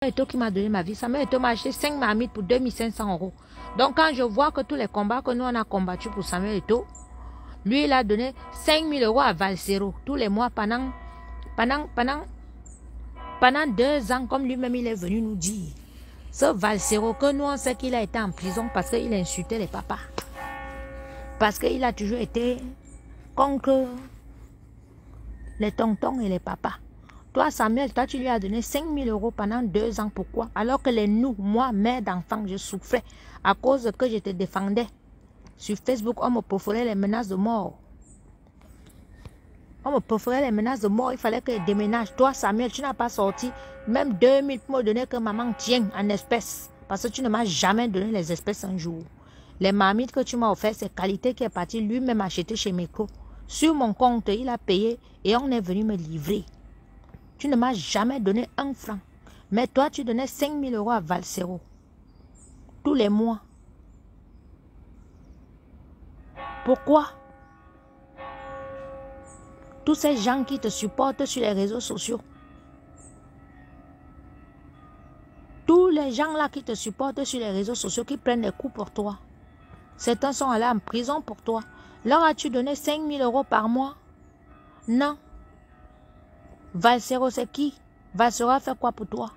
Eto qui m'a donné ma vie. Samuel Eto m'a acheté 5 marmites pour 2500 euros. Donc quand je vois que tous les combats que nous on a combattus pour Samuel Eto, lui il a donné 5000 euros à Valsero tous les mois pendant, pendant, pendant, pendant deux ans, comme lui-même il est venu nous dire. Ce Valsero que nous on sait qu'il a été en prison parce qu'il a insulté les papas. Parce qu'il a toujours été contre les tontons et les papas. Toi, Samuel, toi, tu lui as donné 5 000 euros pendant deux ans. Pourquoi? Alors que les nous, moi, mère d'enfant, je souffrais à cause que je te défendais. Sur Facebook, on me perforait les menaces de mort. On me perforait les menaces de mort. Il fallait que je déménage. Toi, Samuel, tu n'as pas sorti même 2000 pour me donner que maman tient en espèces. Parce que tu ne m'as jamais donné les espèces un jour. Les marmites que tu m'as offert, c'est qualité qui est partie lui-même acheter chez Meko. Sur mon compte, il a payé et on est venu me livrer. Tu ne m'as jamais donné un franc. Mais toi, tu donnais 5 000 euros à Valsero. Tous les mois. Pourquoi? Tous ces gens qui te supportent sur les réseaux sociaux. Tous les gens là qui te supportent sur les réseaux sociaux, qui prennent des coups pour toi. Certains sont allés en prison pour toi. Leur as-tu donné 5 000 euros par mois? Non. Valsero, c'est qui? Valsero a fait quoi pour toi?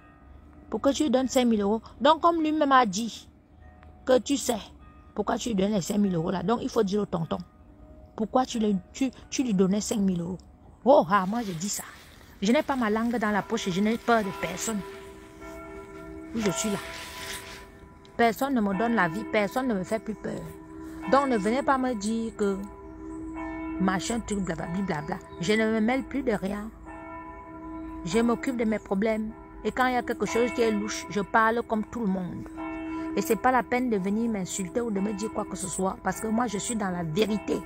Pour que tu lui donnes 5 000 euros. Donc, comme lui-même a dit que tu sais pourquoi tu lui donnes les 5 000 euros là? Donc, il faut dire au tonton. Pourquoi tu, lui, donnais 5 000 euros? Oh, ah, moi, je dis ça. Je n'ai pas ma langue dans la poche et je n'ai peur de personne. Je suis là? Personne ne me donne la vie. Personne ne me fait plus peur. Donc, ne venez pas me dire que machin, truc, blablabla. Bla, Je ne me mêle plus de rien. Je m'occupe de mes problèmes. Et quand il y a quelque chose qui est louche, je parle comme tout le monde. Et c'est pas la peine de venir m'insulter ou de me dire quoi que ce soit. Parce que moi, je suis dans la vérité.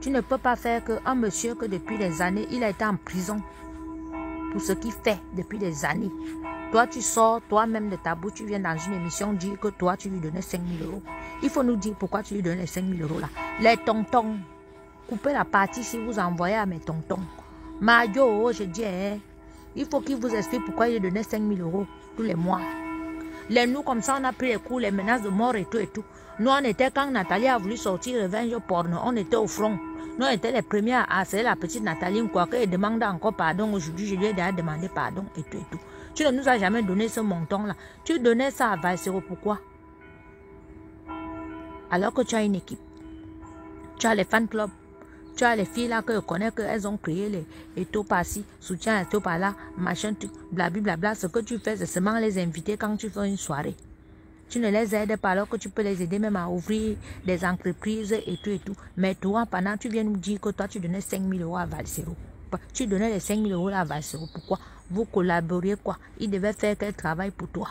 Tu ne peux pas faire qu'un monsieur que depuis des années, il a été en prison. Pour ce qu'il fait depuis des années. Toi, tu sors toi-même de ta bouche, tu viens dans une émission dire que toi, tu lui donnais 5 000 euros. Il faut nous dire pourquoi tu lui donnais 5 000 euros là. Les tontons, coupez la partie si vous envoyez à mes tontons. Mario, je dis, hein, il faut qu'il vous explique pourquoi il donnait 5 000 euros tous les mois. Les nous, comme ça, on a pris les coups, les menaces de mort et tout et tout. Nous, on était, quand Nathalie a voulu sortir Revenge porno, on était au front. Nous, on était les premiers à c'est la petite Nathalie, quoi, qu'elle demande encore pardon. Aujourd'hui, je lui ai déjà demandé pardon et tout et tout. Tu ne nous as jamais donné ce montant-là. Tu donnais ça à Valsero, pourquoi? Alors que tu as une équipe. Tu as les fan clubs. Tu as les filles là que je connais qu'elles ont créé les étaux par-ci, soutien étaux par-là, machin, blablabla. Ce que tu fais, c'est seulement les inviter quand tu fais une soirée. Tu ne les aides pas alors que tu peux les aider même à ouvrir des entreprises et tout et tout. Mais toi, pendant tu viens nous dire que toi, tu donnais 5 000 euros à Valsero. Tu donnais les 5 000 euros à Valsero. Pourquoi? Vous collaboriez quoi? Il devait faire quel travail pour toi?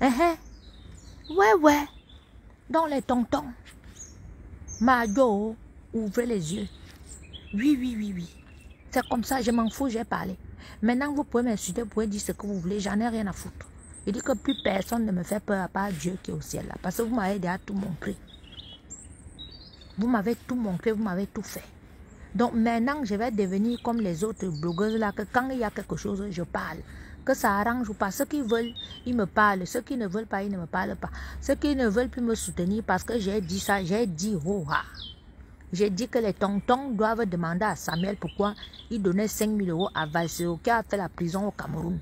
Eh, eh. Ouais, ouais. Dans les tontons. Margot, ouvrez les yeux. Oui, oui, oui, oui. C'est comme ça, je m'en fous, j'ai parlé. Maintenant, vous pouvez m'insulter, vous pouvez dire ce que vous voulez, j'en ai rien à foutre. Il dit que plus personne ne me fait peur à part Dieu qui est au ciel là. Parce que vous m'avez déjà tout montré. Vous m'avez tout montré, vous m'avez tout fait. Donc maintenant, je vais devenir comme les autres blogueuses là, que quand il y a quelque chose, je parle. Que ça arrange ou pas. Ceux qui veulent, ils me parlent. Ceux qui ne veulent pas, ils ne me parlent pas. Ceux qui ne veulent plus me soutenir parce que j'ai dit ça, j'ai dit oh ah. J'ai dit que les tontons doivent demander à Samuel pourquoi il donnait 5 000 euros à Valsero qui a fait la prison au Cameroun.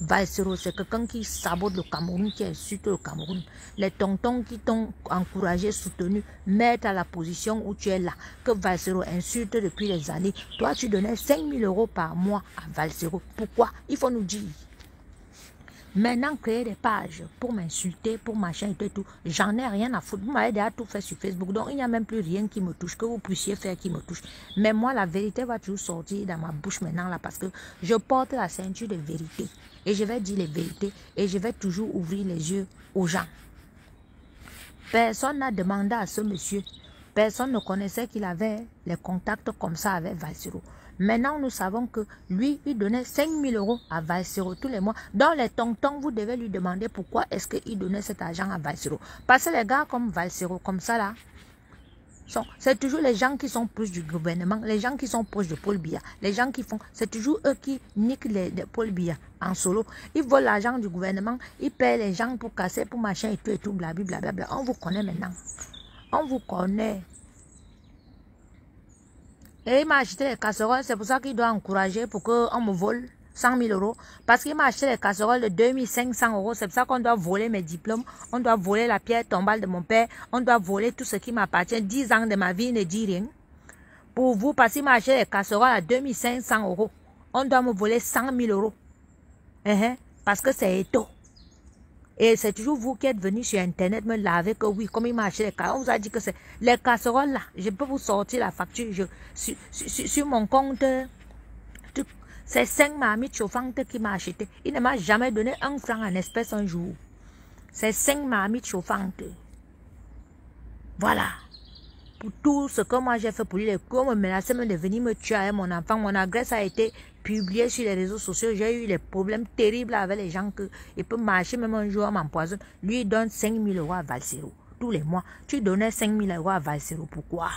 Valsero, c'est quelqu'un qui sabote le Cameroun, qui insulte le Cameroun. Les tontons qui t'ont encouragé, soutenu, mettre à la position où tu es là, que Valsero insulte depuis des années. Toi, tu donnais 5 000 euros par mois à Valsero. Pourquoi? Il faut nous dire. Maintenant, créer des pages pour m'insulter, pour machin et tout, j'en ai rien à foutre. Vous m'avez déjà tout fait sur Facebook, donc il n'y a même plus rien qui me touche, que vous puissiez faire qui me touche. Mais moi, la vérité va toujours sortir dans ma bouche maintenant, là, parce que je porte la ceinture de vérité. Et je vais dire les vérités, et je vais toujours ouvrir les yeux aux gens. Personne n'a demandé à ce monsieur, personne ne connaissait qu'il avait les contacts comme ça avec Valsero. Maintenant, nous savons que lui, il donnait 5 000 euros à Valsero tous les mois. Dans les tontons, vous devez lui demander pourquoi est-ce qu'il donnait cet argent à Valsero. Parce que les gars comme Valsero, comme ça là, C'est toujours les gens qui sont proches du gouvernement, les gens qui sont proches de Paul Biya, les gens qui font, c'est toujours eux qui niquent les, Paul Biya en solo. Ils volent l'argent du gouvernement, ils paient les gens pour casser, pour machin et tout et tout, blablabla. Bla, On vous connaît maintenant. On vous connaît. Et il m'a acheté les casseroles, c'est pour ça qu'il doit encourager pour qu'on me vole. 100 000 euros. Parce qu'il m'a acheté les casseroles de 2500 euros. C'est pour ça qu'on doit voler mes diplômes. On doit voler la pierre tombale de mon père. On doit voler tout ce qui m'appartient. 10 ans de ma vie ne dit rien. Pour vous, parce qu'il m'a acheté les casseroles à 2500 euros. On doit me voler 100 000 euros. Uh Parce que c'est étau. Et c'est toujours vous qui êtes venu sur Internet me laver que oui, comme il m'a acheté les casseroles. On vous a dit que c'est les casseroles là. Je peux vous sortir la facture. Je, sur, sur mon compte c'est cinq marmites chauffantes qui m'a acheté. Il ne m'a jamais donné un franc en espèce un jour. C'est cinq marmites chauffantes. Voilà. Pour tout ce que moi j'ai fait pour lui, les me menaçaient de venir me tuer avec mon enfant. Mon adresse a été publiée sur les réseaux sociaux. J'ai eu des problèmes terribles avec les gens que il marcher même un jour, m'empoisonne. Lui, il donne 5 000 euros à Valsero. Tous les mois. Tu donnais 5 000 euros à Valsero. Pourquoi?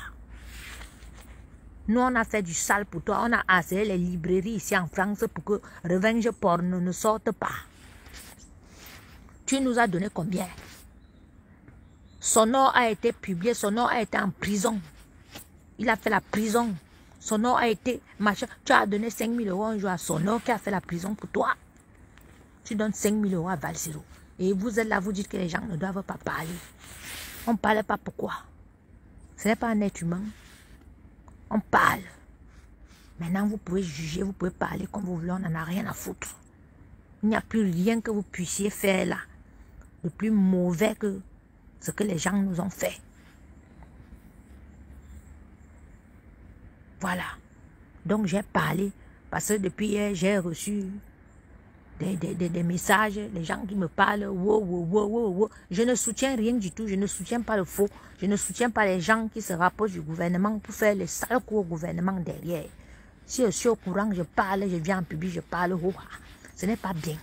Nous, on a fait du sale pour toi. On a assez les librairies ici en France pour que Revenge Porn ne sorte pas. Tu nous as donné combien? Son nom a été publié, son nom a été en prison. Il a fait la prison. Son nom a été machin. Tu as donné 5 000 euros un jour à son nom qui a fait la prison pour toi. Tu donnes 5 000 euros à Valsiro. Et vous êtes là, vous dites que les gens ne doivent pas parler. On ne parle pas pourquoi? Ce n'est pas un être humain. On parle. Maintenant, vous pouvez juger, vous pouvez parler comme vous voulez, on n'en a rien à foutre. Il n'y a plus rien que vous puissiez faire là, de plus mauvais que ce que les gens nous ont fait. Voilà. Donc j'ai parlé, parce que depuis hier, j'ai reçu des, messages, les gens qui me parlent, wow, wow, wow, wow, Je ne soutiens rien du tout, je ne soutiens pas le faux, je ne soutiens pas les gens qui se rapprochent du gouvernement pour faire les sales coups au gouvernement derrière. Si je suis au courant, je parle, je viens en public, je parle, oh, ce n'est pas bien.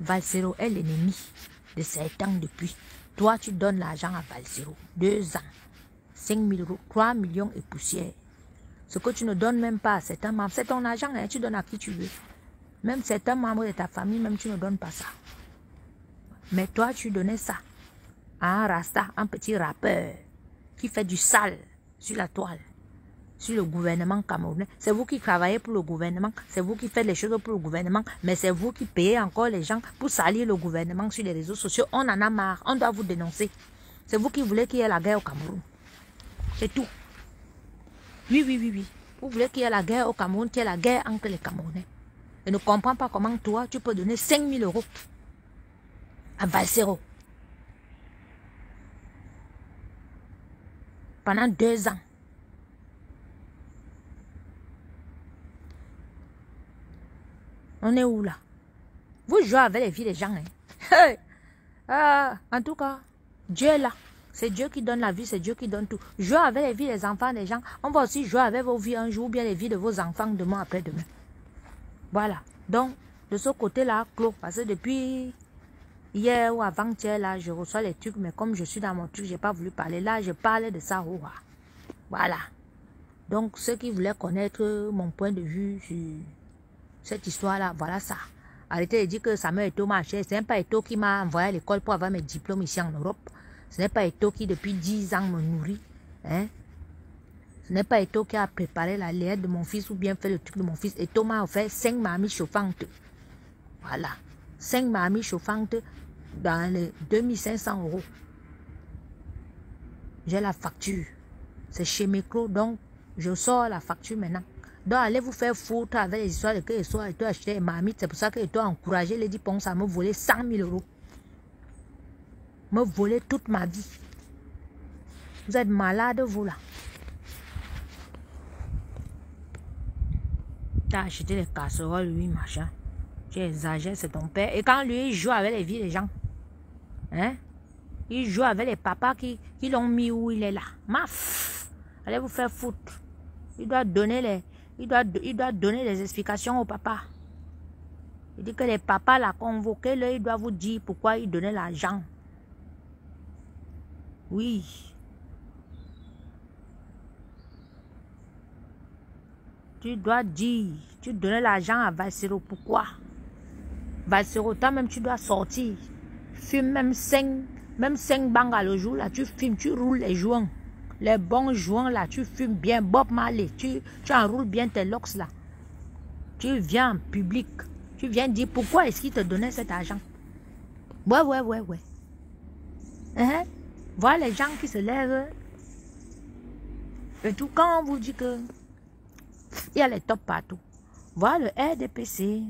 Valsero est l'ennemi de certains depuis. Toi, tu donnes l'argent à Valsero. Deux ans, 5 000 euros, 3 millions et poussière. Ce que tu ne donnes même pas à certains membres, c'est ton argent, hein, tu donnes à qui tu veux. Même certains membres de ta famille, même tu ne donnes pas ça. Mais toi, tu donnais ça à un rasta, un petit rappeur qui fait du sale sur la toile, sur le gouvernement camerounais. C'est vous qui travaillez pour le gouvernement, c'est vous qui faites les choses pour le gouvernement, mais c'est vous qui payez encore les gens pour salir le gouvernement sur les réseaux sociaux. On en a marre, on doit vous dénoncer. C'est vous qui voulez qu'il y ait la guerre au Cameroun. C'est tout. Oui, oui, oui, oui. Vous voulez qu'il y ait la guerre au Cameroun, qu'il y ait la guerre entre les Camerounais. Je ne comprends pas comment toi, tu peux donner 5 000 euros à Valsero. Pendant deux ans. On est où là? Vous jouez avec les vies des gens. Hein? Ah, en tout cas, Dieu est là. C'est Dieu qui donne la vie, c'est Dieu qui donne tout. Jouez avec les vies des enfants des gens. On va aussi jouer avec vos vies un jour, ou bien les vies de vos enfants demain après-demain. Voilà. Donc, de ce côté-là, clos. Parce que depuis hier ou avant-hier, là, je reçois les trucs. Mais comme je suis dans mon truc, je n'ai pas voulu parler. Là, je parlais de ça. Voilà. Donc, ceux qui voulaient connaître mon point de vue sur cette histoire-là, voilà ça. Arrêtez de dire que ça m'a été au marché. Ce n'est pas Eto qui m'a envoyé à l'école pour avoir mes diplômes ici en Europe. Ce n'est pas Eto qui, depuis 10 ans, me nourrit. Hein? Ce n'est pas Eto qui a préparé la lettre de mon fils ou bien fait le truc de mon fils. Eto m'a offert 5 mamies chauffantes. Voilà. 5 mamies chauffantes dans les 2500 euros. J'ai la facture. C'est chez Micro, donc je sors la facture maintenant. Donc allez vous faire foutre avec les histoires de que acheté des mamites. C'est pour ça que Eto a encouragé les Ponce à me voler 100 000 euros. Me voler toute ma vie. Vous êtes malade, vous là. T'as acheté les casseroles, lui, machin. Tu exagères, c'est ton père. Et quand lui, il joue avec les vies des gens, hein? Il joue avec les papas qui, qui l'ont mis où il est là. Maf! Allez vous faire foutre. Il doit donner les, il doit, il doit donner les explications au papa. Il dit que les papas l'ont convoqué, il doit vous dire pourquoi il donnait l'argent. Oui. Tu dois dire, tu donnais l'argent à Valsero. Pourquoi? Valsero, toi même, tu dois sortir. Fume même 5, même 5 bangs le jour, là, tu fumes, tu roules les joints. Les bons joints, là, tu fumes bien, Bob Marley. Tu, tu enroules bien tes locks, là. Tu viens en public. Tu viens dire pourquoi est-ce qu'il te donnait cet argent? Ouais, ouais, ouais, ouais. Hein? Voilà les gens qui se lèvent. Et tout, quand on vous dit que il y a les tops partout. Voilà le RDPC.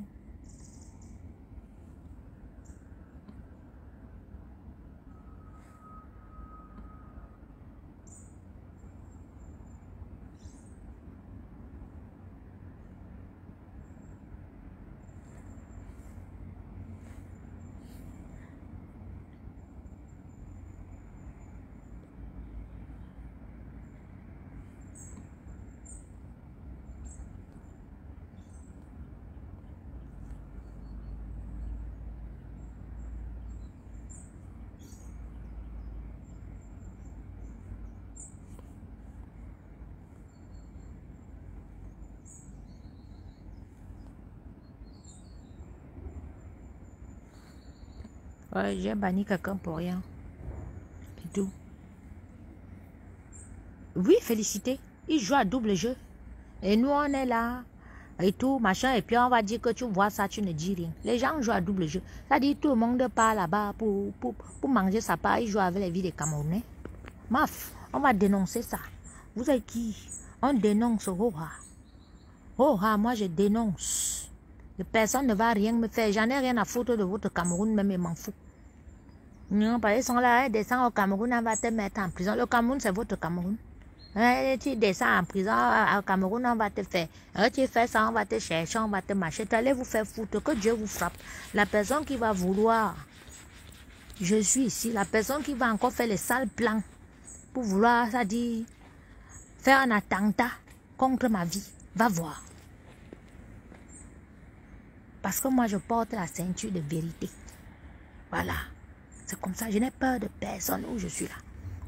J'ai banni quelqu'un pour rien. C'est tout. Oui, félicité. Il joue à double jeu. Et nous, on est là. Et tout, machin. Et puis, on va dire que tu vois ça, tu ne dis rien. Les gens jouent à double jeu. Ça dit tout le monde part là-bas pour, pour, pour, manger sa part. Ils jouent avec les vies des Camerounais. Maf, on va dénoncer ça. Vous êtes qui? On dénonce. Oh, oh, moi, je dénonce. Personne ne va rien me faire. J'en ai rien à foutre de votre Cameroun, même je m'en fous. Non, parce qu'ils sont là, ils descendent au Cameroun, on va te mettre en prison. Le Cameroun, c'est votre Cameroun. tu descends en prison au Cameroun, on va te faire. tu fais ça, on va te chercher, on va te marcher. Allez vous faire foutre, que Dieu vous frappe. La personne qui va vouloir, je suis ici, la personne qui va encore faire les sales plans pour vouloir, ça dit, faire un attentat contre ma vie, va voir. Parce que moi, je porte la ceinture de vérité. Voilà. C'est comme ça, je n'ai peur de personne où je suis là.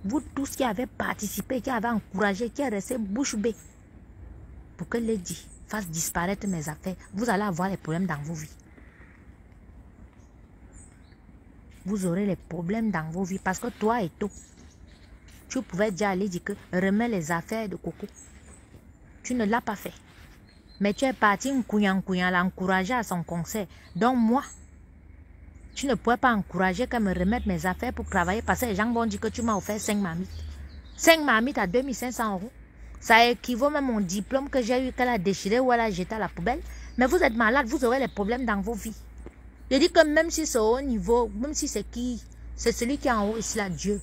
Vous tous qui avez participé, qui avez encouragé, qui avez resté bouche bée, pour que Lady fasse disparaître mes affaires, vous allez avoir les problèmes dans vos vies. Vous aurez les problèmes dans vos vies parce que toi et toi, tu pouvais déjà aller dire que remets les affaires de Coco. Tu ne l'as pas fait. Mais tu es parti en couillant, l'encourager à son concert. Donc moi, tu ne pourrais pas encourager qu'elle me remette mes affaires pour travailler parce que les gens vont dire que tu m'as offert 5 mamites. 5 mamites à 2500 euros. Ça équivaut même mon diplôme que j'ai eu qu'elle a déchiré ou elle a jeté à la poubelle. Mais vous êtes malade, vous aurez les problèmes dans vos vies. Je dis que même si c'est au haut niveau, même si c'est qui, c'est celui qui est en haut ici là, Dieu.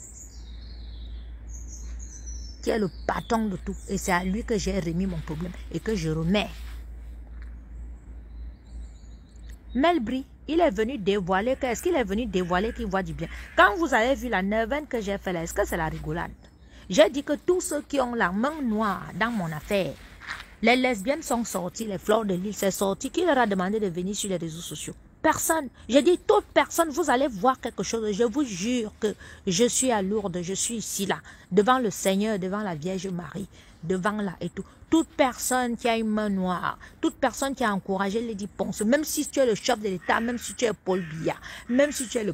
Qui est le patron de tout. Et c'est à lui que j'ai remis mon problème et que je remets. Melbri, il est venu dévoiler, qu'est-ce qu'il est venu dévoiler qu'il voit du bien. Quand vous avez vu la neuvaine que j'ai fait là, est-ce que c'est la rigolade? J'ai dit que tous ceux qui ont la main noire dans mon affaire, les lesbiennes sont sorties, les fleurs de l'île, c'est sorti. Qui leur a demandé de venir sur les réseaux sociaux? Personne. J'ai dit, toute personne, vous allez voir quelque chose. Je vous jure que je suis à Lourdes, je suis ici, là, devant le Seigneur, devant la Vierge Marie, devant là et tout toute personne qui a une main noire, toute personne qui a encouragé Lady Ponce, même si tu es le chef de l'État, même si tu es Paul Biya, même si tu es le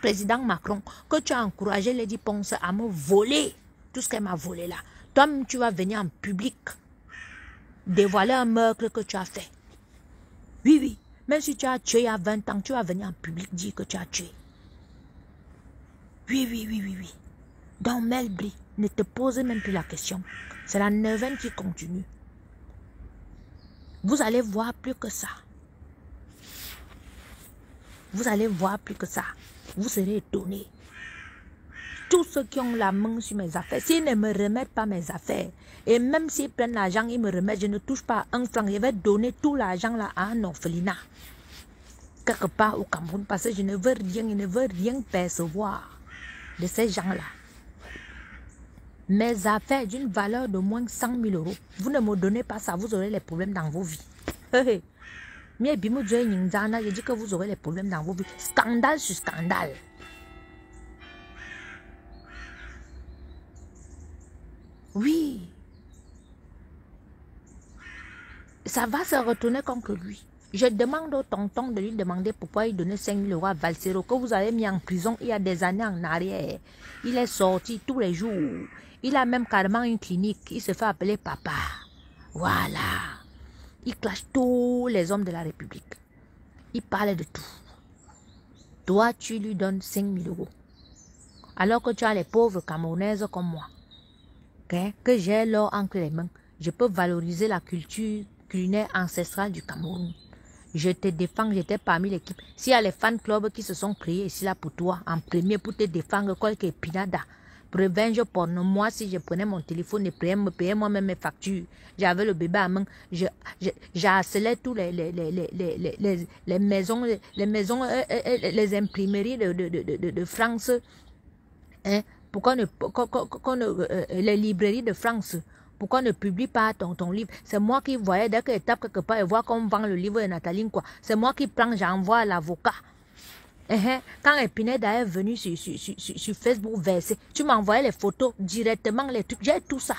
président Macron, que tu as encouragé Lady Ponce à me voler tout ce qu'elle m'a volé là. Toi, tu vas venir en public dévoiler un meurtre que tu as fait. Oui, oui. Même si tu as tué a 20 ans, tu vas venir en public dire que tu as tué. Oui, oui, oui, oui, oui. Donc, Melbri, ne te pose même plus la question. C'est la neuvaine qui continue. Vous allez voir plus que ça. Vous allez voir plus que ça. Vous serez étonnés. Tous ceux qui ont la main sur mes affaires, s'ils ne me remettent pas mes affaires, et même s'ils prennent l'argent, ils me remettent, je ne touche pas un franc. Je vais donner tout l'argent là à un orphelinat. Quelque part au Cameroun, parce que je ne veux rien, je ne veux rien percevoir de ces gens-là mes affaires d'une valeur de moins de 100 000 euros. Vous ne me donnez pas ça, vous aurez les problèmes dans vos vies. Je dis que vous aurez les problèmes dans vos vies. Scandale sur scandale. Oui. ça va se retourner contre lui. Je demande au tonton de lui demander pourquoi il donnait 5 000 euros à Valsero, que vous avez mis en prison il y a des années en arrière. Il est sorti tous les jours. Il a même carrément une clinique. Il se fait appeler papa. Voilà. Il clash tous les hommes de la République. Il parle de tout. Toi, tu lui donnes 5 000 euros. Alors que tu as les pauvres Camerounaises comme moi, que j'ai l'or entre les mains, je peux valoriser la culture culinaire ancestrale du Cameroun. Je te défends, j'étais parmi l'équipe. S'il y a les fan clubs qui se sont créés ici là pour toi, en premier pour te défendre, quoi que Revenge pour moi, si je prenais mon téléphone et payais moi-même mes factures, j'avais le bébé à main, j'harcelais tous les, les, les, les, maisons, les maisons, euh, euh, euh, les imprimeries de, de, de, de, France, hein, pourquoi ne, les librairies de France, pourquoi ne publie pas ton, ton livre? C'est moi qui voyais, dès que tape quelque part et voir comment vend le livre de Nathalie, quoi. C'est moi qui prends, j'envoie à l'avocat. Quand Epineda est venu sur, sur, sur, sur Facebook verser, tu m'envoyais les photos directement, les trucs. J'ai tout ça.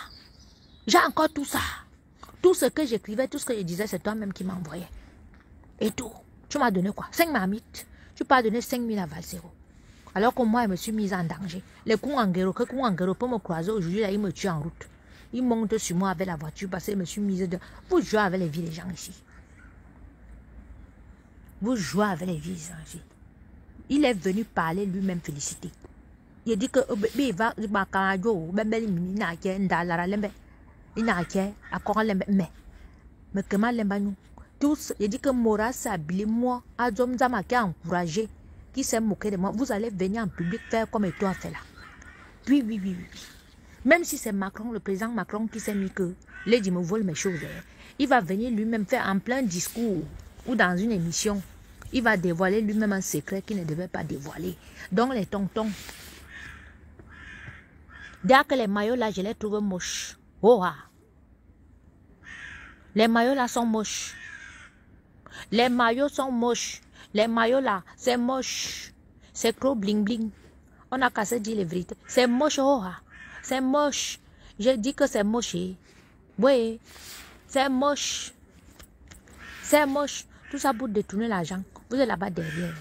J'ai encore tout ça. Tout ce que j'écrivais, tout ce que je disais, c'est toi-même qui m'envoyais. Et tout. Tu m'as donné quoi? 5 marmites. Tu pas donné 5 000 à Valsero. Alors que moi, je me suis mise en danger. Les Kouangero, que Kouangero peut me croiser aujourd'hui, là, il me tue en route. Il monte sur moi avec la voiture parce que je me suis mise de... Vous jouez avec les vies des gens ici. Vous jouez avec les vies des gens ici. Il est venu parler lui-même féliciter. Il dit que il va mais. Mais comment nous? Tous il dit que Mora Sabili moi Adom Zama qui a encouragé qui s'est moqué de moi. Vous allez venir en public faire comme toi fait là. Oui oui oui oui. Même si c'est Macron le président Macron qui s'est mis que les me volent mes choses hein. il va venir lui-même faire en plein discours ou dans une émission il va dévoiler lui-même un secret qu'il ne devait pas dévoiler. Donc les tontons. Dès que les maillots là, je les trouve moches. Oh ah. Les maillots là sont moches. Les maillots sont moches. Les maillots là, c'est moche. C'est trop bling bling. On a cassé dire les vérités. C'est moche, oh ah. C'est moche. Je dis que c'est moche. Oui. C'est moche. C'est moche. Tout ça pour détourner l'argent. Vous êtes là-bas derrière.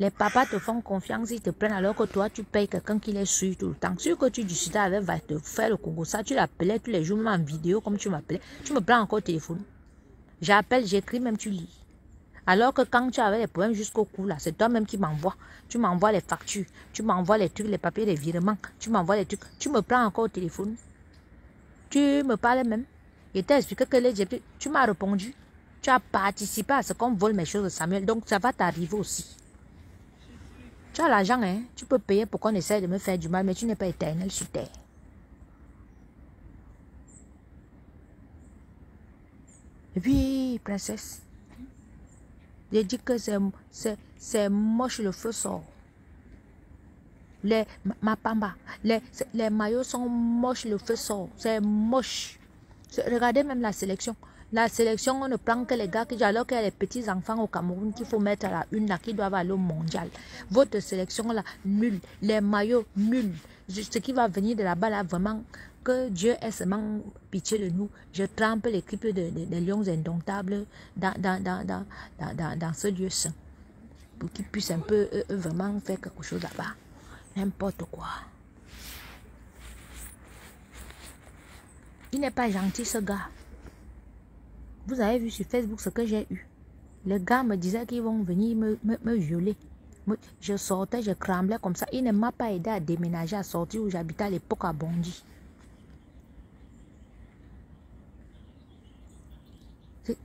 Les papas te font confiance, ils te prennent alors que toi, tu payes quelqu'un qui les suit tout le temps. Sûr que tu discutais avec, va te faire le Congo. Ça, tu l'appelais tous les jours, même en vidéo, comme tu m'appelais. Tu me prends encore au téléphone. J'appelle, j'écris, même tu lis. Alors que quand tu avais les problèmes jusqu'au cou, là, c'est toi-même qui m'envoie. Tu m'envoies les factures, tu m'envoies les trucs, les papiers, les virements, tu m'envoies les trucs. Tu me prends encore au téléphone. Tu me parles même. Et t'as expliqué que les tu m'as répondu. Tu as participé à ce qu'on vole mes choses, Samuel. Donc, ça va t'arriver aussi. Tu as l'argent, hein. Tu peux payer pour qu'on essaie de me faire du mal, mais tu n'es pas éternel sur terre. Puis, princesse, j'ai dit que c'est moche le feu sort. Les, ma pamba, les, les maillots sont moches, le feu sort. C'est moche. Regardez même la sélection. La sélection, on ne prend que les gars qui, alors qu'il y a les petits enfants au Cameroun qu'il faut mettre à la une, là, qui doivent aller au mondial. Votre sélection, là, nulle. Les maillots, nuls. Ce qui va venir de là-bas, là, vraiment, que Dieu ait seulement pitié de nous. Je trempe l'équipe des de, lions indomptables dans, dans, dans, dans, ce lieu saint. Pour qu'ils puissent un peu, vraiment faire quelque chose là-bas. N'importe quoi. Il n'est pas gentil, ce gars. Vous avez vu sur Facebook ce que j'ai eu. Les gars me disaient qu'ils vont venir me, me, violer. Je sortais, je tremblais comme ça. Il ne m'a pas aidé à déménager, à sortir où j'habitais à l'époque à Bondy.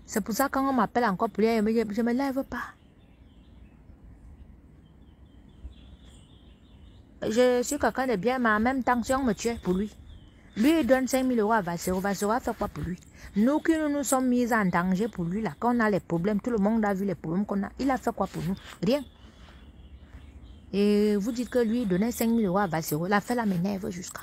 C'est pour ça quand on m'appelle encore pour je ne me lève pas. Je suis quelqu'un de bien, mais en même temps, si on me tuait pour lui, lui, il donne 5 000 euros à Vassero. Vassero a fait quoi pour lui? Nous qui nous, nous sommes mis en danger pour lui, là, quand on a les problèmes, tout le monde a vu les problèmes qu'on a. Il a fait quoi pour nous? Rien. Et vous dites que lui, donnait 5 000 euros à Vassero. La fait là m'énerve jusqu'à.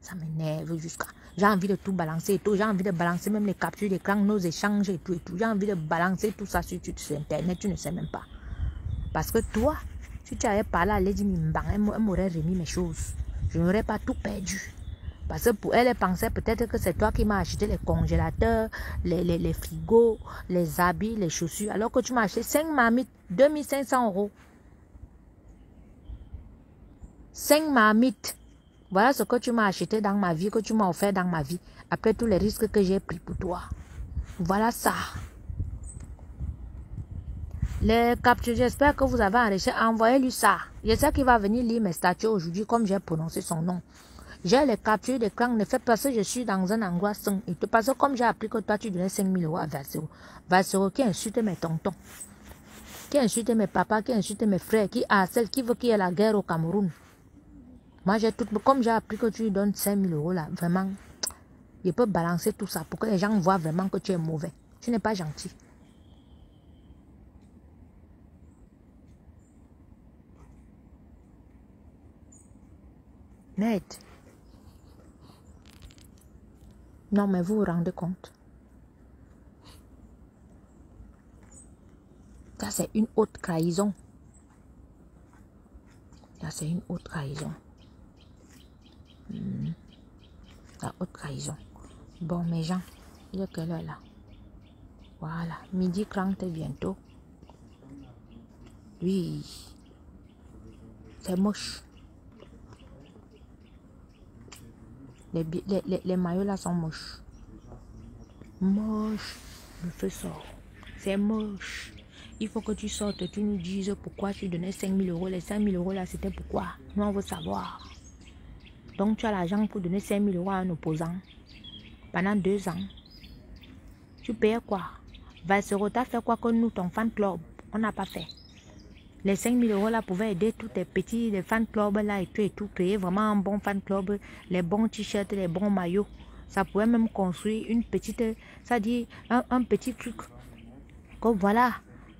Ça m'énerve jusqu'à. J'ai envie de tout balancer et tout. J'ai envie de balancer même les captures d'écran, nos échanges et tout et tout. J'ai envie de balancer tout ça sur, Internet. Tu ne sais même pas. Parce que toi, si tu avais parlé à Lady elle m'aurait remis mes choses. Je n'aurais pas tout perdu. Parce que pour elle, elle pensait peut-être que c'est toi qui m'as acheté les congélateurs, les, les, les, frigos, les habits, les chaussures. Alors que tu m'as acheté 5 marmites, 2500 euros. 5 marmites. Voilà ce que tu m'as acheté dans ma vie, que tu m'as offert dans ma vie. Après tous les risques que j'ai pris pour toi. Voilà ça. Les captures, j'espère que vous avez enregistré. Envoyez-lui ça. Je sais qu'il va venir lire mes statuts aujourd'hui comme j'ai prononcé son nom. J'ai les captures d'écran. Ne fais pas que je suis dans un sans. Et parce que comme j'ai appris que toi, tu donnais 5 000 euros à Vassero. Vassero qui insulte mes tontons? Qui insulte mes papas, qui insulte mes frères, qui harcèle, qui veut qu'il y ait la guerre au Cameroun? Moi, j'ai tout. Comme j'ai appris que tu lui donnes 5 000 euros là, vraiment, il peut balancer tout ça pour que les gens voient vraiment que tu es mauvais. Tu n'es pas gentil. Net. Non, mais vous vous rendez compte. Ça, c'est une haute trahison. Ça, c'est une haute trahison. Hmm. La haute trahison. Bon, mes gens, il est quelle heure là? Voilà, midi 30 bientôt. Oui. C'est moche. Les, les, les, maillots là sont moches. Moche. Le feu sort. C'est moche. Il faut que tu sortes, tu nous dises pourquoi tu donnais 5 000 euros. Les 5 000 euros là, c'était pourquoi? Nous, on veut savoir. Donc, tu as l'argent pour donner 5 000 euros à un opposant pendant deux ans. Tu payes quoi? Valsero, t'as fait quoi que nous, ton fan club On n'a pas fait. Les 5 000 euros là pouvaient aider tous tes petits les fan clubs là et tout et tout, créer vraiment un bon fan club, les bons t-shirts, les bons maillots. Ça pouvait même construire une petite, ça dit un, petit truc. Comme voilà,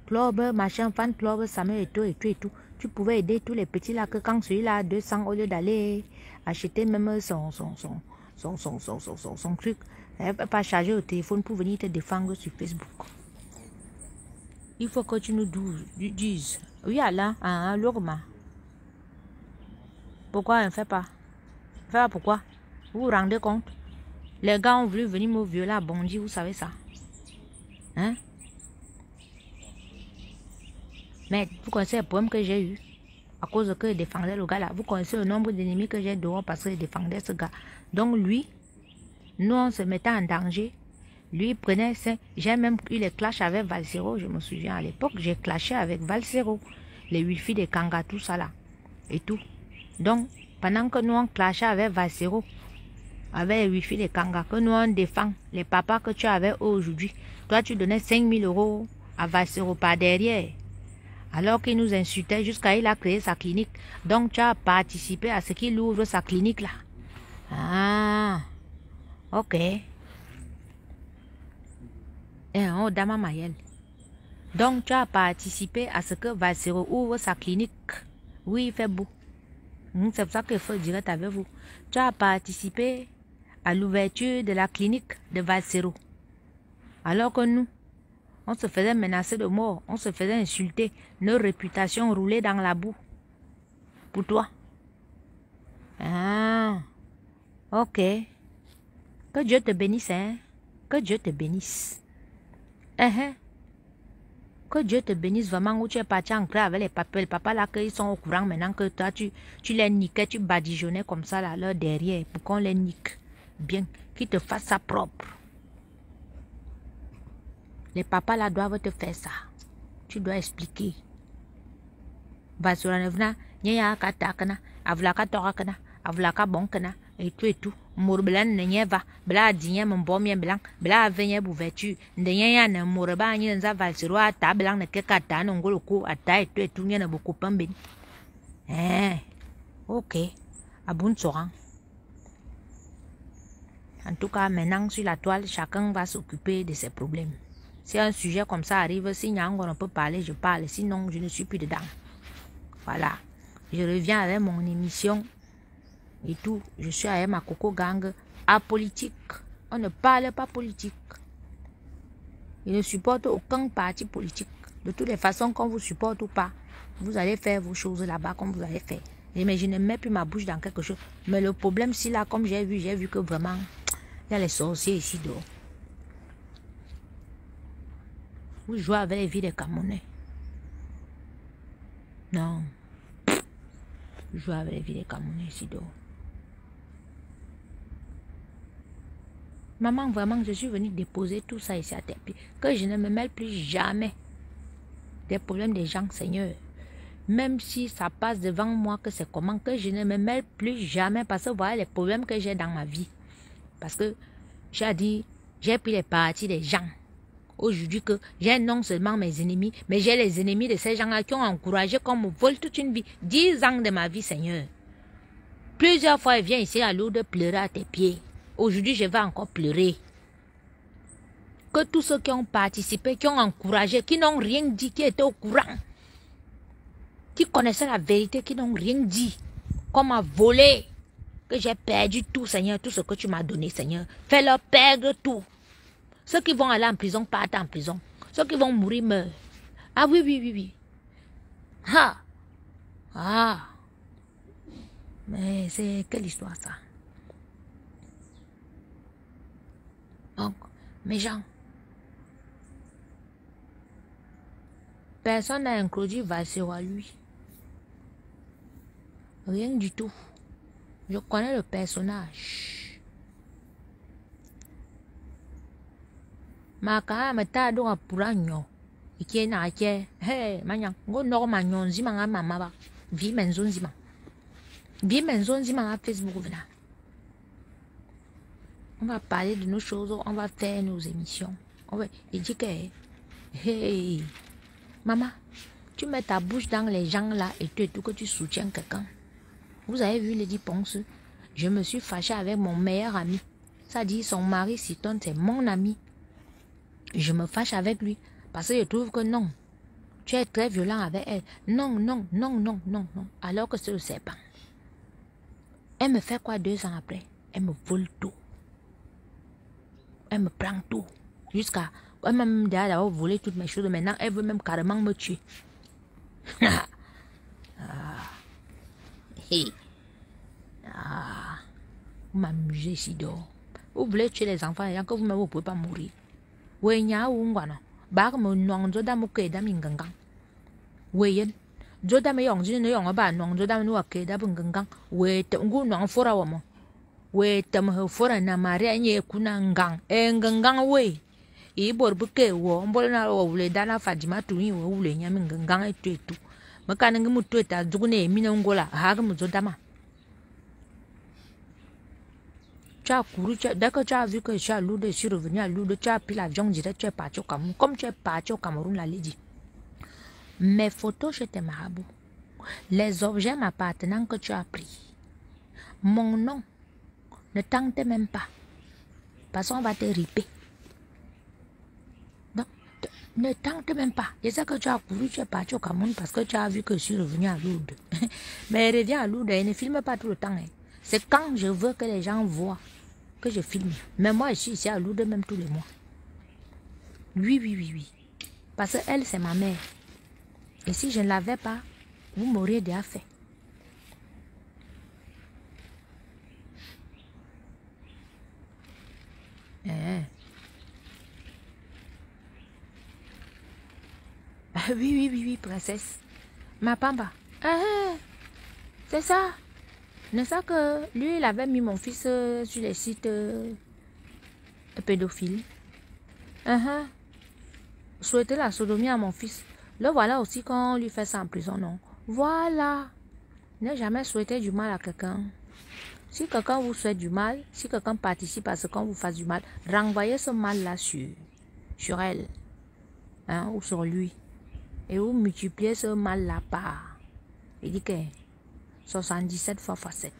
club, machin, fan club, ça et tout et tout et tout. Tu pouvais aider tous les petits là que quand celui-là a 200 au lieu d'aller acheter même son, son, son, son, son, son, son, son, truc, elle ne peut pas charger au téléphone pour venir te défendre sur Facebook. Il faut que tu nous dises oui, Allah, hein, Lorma. Pourquoi elle ne fait pas? Fait pas pourquoi? Vous vous rendez compte? Les gars ont voulu venir me violer à Bondy, vous savez ça. Hein? Mais vous connaissez le problème que j'ai eu à cause que je défendais le gars là. Vous connaissez le nombre d'ennemis que j'ai dehors parce que je défendais ce gars. Donc lui, nous on se mettait en danger. Lui prenait, j'ai même eu les clashs avec Valsero, je me souviens à l'époque, j'ai clashé avec Valsero, les wifi des Kanga, tout ça là, et tout. Donc, pendant que nous on clashait avec Valsero, avec les wifi des Kanga, que nous on défend les papas que tu avais aujourd'hui, toi tu donnais 5000 euros à Valsero par derrière. Alors qu'il nous insultait jusqu'à il a créé sa clinique. Donc tu as participé à ce qu'il ouvre sa clinique là. Ah, ok. Eh, oh, Dama Mayel. Donc, tu as participé à ce que Valsero ouvre sa clinique. Oui, il fait beau. Hmm, c'est pour ça qu'il faut direct avec vous. Tu as participé à l'ouverture de la clinique de Valsero. Alors que nous, on se faisait menacer de mort, on se faisait insulter, nos réputations roulaient dans la boue. Pour toi. Ah, ok. Que Dieu te bénisse, hein. Que Dieu te bénisse. Eh. Que Dieu te bénisse vraiment où tu es parti en avec les papas. Les papas là, qu'ils sont au courant maintenant que toi, tu, tu les niquais, tu badigeonnais comme ça là, leur derrière pour qu'on les nique. Bien, qu'ils te fassent ça propre. Les papas là doivent te faire ça. Tu dois expliquer. Basura nevna, nyaya katakana, avlaka torakana, avlaka bonkana, et tout et tout mur bilan ne nyɛ va bila adinya min bɔ miɛ bilan bila ave nyɛ buvetu nde nyɛ ya ne mur ba anyi nza valsiro a ta bilan ne keka ta ne ngolo pemben eh ok. Abun tsoran en tout cas maintenant sur la toile chacun va s'occuper de ses problèmes. Si un sujet comme ça arrive si Nyango ne peut parler je parle. Sinon je ne suis plus dedans. Voilà. Je reviens avec mon émission et tout. Je suis avec ma coco gang apolitique. On ne parle pas politique. Je ne supporte aucun parti politique. De toutes les façons, qu'on vous supporte ou pas, vous allez faire vos choses là-bas comme vous avez fait. Mais je ne mets plus ma bouche dans quelque chose. Mais le problème, si là, comme j'ai vu, j'ai vu que vraiment, il y a les sorciers ici dehors. Vous jouez avec les vies des Camerounais. Non. Vous jouez avec les vies des Camerounais ici dehors. Maman, vraiment, je suis venue déposer tout ça ici à tes pieds. Que je ne me mêle plus jamais des problèmes des gens, Seigneur. Même si ça passe devant moi, que c'est comment, que je ne me mêle plus jamais parce que voilà les problèmes que j'ai dans ma vie. Parce que j'ai dit, j'ai pris les parties des gens. Aujourd'hui que j'ai non seulement mes ennemis, mais j'ai les ennemis de ces gens-là qui ont encouragé qu'on me vole toute une vie. Dix ans de ma vie, Seigneur. Plusieurs fois, il vient ici à l'eau de pleurer à tes pieds. Aujourd'hui, je vais encore pleurer. Que tous ceux qui ont participé, qui ont encouragé, qui n'ont rien dit, qui étaient au courant, qui connaissaient la vérité, qui n'ont rien dit, qu'on m'a volé, que j'ai perdu tout, Seigneur, tout ce que tu m'as donné, Seigneur. Fais-leur perdre tout. Ceux qui vont aller en prison partent en prison. Ceux qui vont mourir meurent. Ah oui, oui, oui, oui. Ah. Ah. Mais c'est quelle histoire ça? Donc, mes gens, personne n'a introduit Vasseur à lui. Rien du tout. Je connais le personnage. Maka me ta do a puranyo. Ike na ake. Hey, manya. Go no ma nyon zima nga mama ba. Vi menzon zima. Vi menzon zima nga Facebook vina. On va parler de nos choses, on va faire nos émissions. On va... Il dit que, hey, maman, tu mets ta bouche dans les gens là et tu tout que tu soutiens quelqu'un. Vous avez vu Lady Ponce? Je me suis fâchée avec mon meilleur ami. Ça dit, son mari Citon, c'est mon ami. Je me fâche avec lui parce que je trouve que non. Tu es très violent avec elle. Non, non, non, non, non, non. Alors que c'est le serpent. Elle me fait quoi deux ans après? Elle me vole tout. Elle me prend tout. Jusqu'à. Elle même déjà d'avoir volé toutes mes choses. Maintenant, elle veut même carrément me tuer. ah. Hey. Ah. Vous m'amusez ici dehors. Vous voulez tuer les enfants et que vous-même vous ne pouvez pas mourir. Oui, il y a un gars. Bah, me non, je dois me quitter dans mon gang. Oui, je dois me yong, ne yong ba non, je dois me quitter dans mon gang. Oui, tu ngu non fora wa mo. We tam he fora na maria nye kuna ngang. E ngang we. I bor dana fajima tu yi wo wule nyami ngang etu. Maka ngi mutu eta dugune mina ngola ha ga. Tu tu que tu as vu que je suis à tu tu es parti au Cameroun. Comme tu parti au Cameroun, l'a dit. Mes photos chez tes marabouts, les objets m'appartenant que tu as pris, mon nom, ne tente même pas. Parce qu'on va te riper. Donc, ne tente même pas. Je sais que tu as couru, tu es parti au Cameroun parce que tu as vu que je suis revenu à Lourdes. Mais reviens à Lourdes et ne filme pas tout le temps. Hein. C'est quand je veux que les gens voient que je filme. Mais moi, je suis ici à Lourdes même tous les mois. Oui, oui, oui, oui. Parce qu'elle, c'est ma mère. Et si je ne l'avais pas, vous m'auriez déjà fait. Eh. Ah, oui, oui, oui, oui, princesse. Ma pamba. Eh, c'est ça. N'est-ce pas que lui, il avait mis mon fils euh, sur les sites euh, pédophiles. Uh -huh. Souhaiter la sodomie à mon fils. Le voilà aussi quand on lui fait ça en prison, non. Voilà. Ne jamais souhaiter du mal à quelqu'un. Si quelqu'un vous souhaite du mal, si quelqu'un participe à ce qu'on vous fasse du mal, renvoyez ce mal-là sur, sur elle hein, ou sur lui. Et vous multipliez ce mal-là par. Il dit que 77 fois fois 7.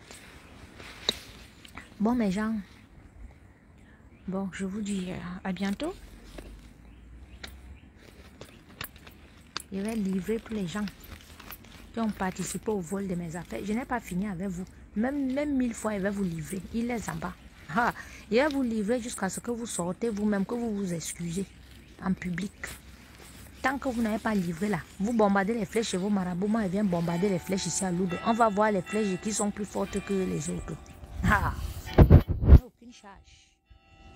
Bon, mes gens. Bon, je vous dis à bientôt. Je vais livrer pour les gens qui ont participé au vol de mes affaires. Je n'ai pas fini avec vous. Même, même mille fois, il va vous livrer. Il est en bas. Ah, il va vous livrer jusqu'à ce que vous sortez vous-même, que vous vous excusez en public. tant que vous n'avez pas livré là, vous bombardez les flèches chez vos marabouts, moi je viens bombarder les flèches ici à Lourdes. On va voir les flèches qui sont plus fortes que les autres. Ah, aucune charge.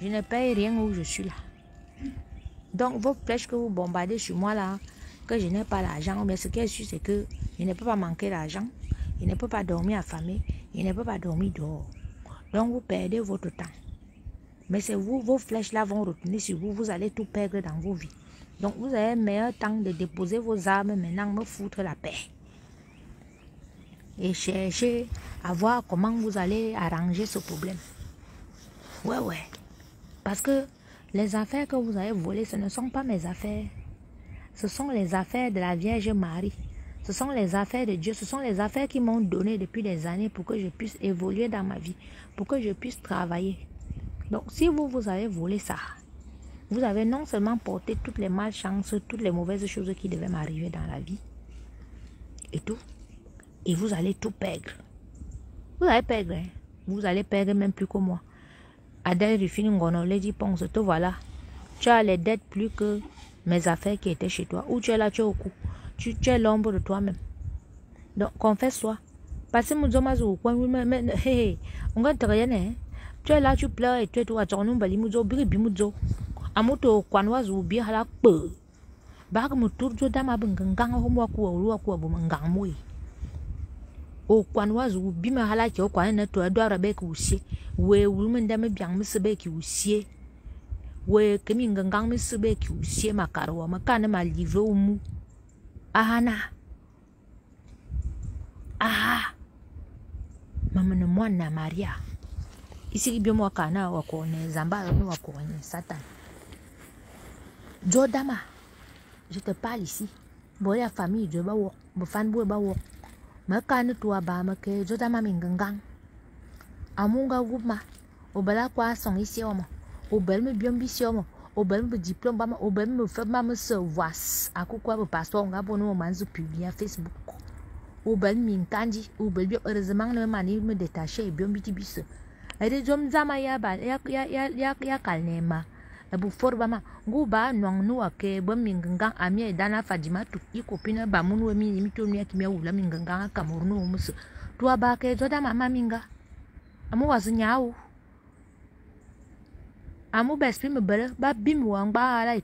Je ne paye rien où je suis là. Donc vos flèches que vous bombardez sur moi là, que je n'ai pas l'argent, mais ce qui est sûr c'est que je ne peux pas manquer d'argent, je ne peux pas dormir affamé, je ne peux pas dormir dehors. Donc vous perdez votre temps. Mais c'est vous, vos flèches là vont retourner sur vous, vous allez tout perdre dans vos vies. Donc vous avez meilleur temps de déposer vos armes maintenant, me foutre la paix. Et chercher à voir comment vous allez arranger ce problème. Ouais, ouais. Parce que les affaires que vous avez volées, ce ne sont pas mes affaires. Ce sont les affaires de la Vierge Marie. Ce sont les affaires de Dieu. Ce sont les affaires qui m'ont donné depuis des années pour que je puisse évoluer dans ma vie, pour que je puisse travailler. Donc, si vous, vous avez volé ça, vous avez non seulement porté toutes les malchances, toutes les mauvaises choses qui devaient m'arriver dans la vie, et tout, et vous allez tout perdre. Vous allez perdre, hein. vous allez perdre même plus que moi. Adèle Rufine Ngono, dit Ponce, te voilà. Tu as les dettes plus que mes affaires qui étaient chez toi. Ou tu es là, tu es au cou. tu, tu es l'ombre de toi-même. Donc, confesse-toi. Parce que nous sommes au coin, oui, mais, hé, hé, on ne rien, hein. Tu es là, tu pleures et tu es toi, tu en bali, mouzo, biri, bimouzo. Amoto, kwanwazu, bi, hala, peu. Bak moutour, tu dama, bengang, homo, akua, ou, akua, bumangang, moui. O kwanwazu, bima, hala, ki, o, kwa, ene, tu, edo, arabe, ki, usie. We, wulumen, dame, biang, misebe, ki, usie. We, kemi, ngangang, misebe, ki, usie, makaro, makane, malivre, ou mou. Ahana. Aha. Mamana mwana Maria. Isi byo mwakana wako kwenye zambaro ni wako kwenye Satan. Jodama. Je te parle ici. Bore ya je ba wo. Bafan bo ba wo. Makana tuwa ba make jodama mingangang. Amunga guma. Obala kwa song isi omo. Obel me byombi si. obɛn diplom bama obɛn mu fɛn bama sɛ vas akoko abu pastor nga bɔ ne mu manzu pibia facebook. Obɛn mi nkanji obɛn bi ɔrɛzɛman ne mani mu detashe ebiom bi ti bi sɛ ɛdi jom zama ya ba ya ya ya ya ya kal ne ma ɛbu fɔri bama ngu ba nɔng ne wa kɛ bɛ mi ngangan amiɛ dana fadima tu iko pina ba mu ne mi mi to ne kimia wula mi ngangan kamuru ne mu sɛ tuwa ba kɛ zɔda mama mi nga. Amu wasu nyaawu. Amu best mi bere ba bim ala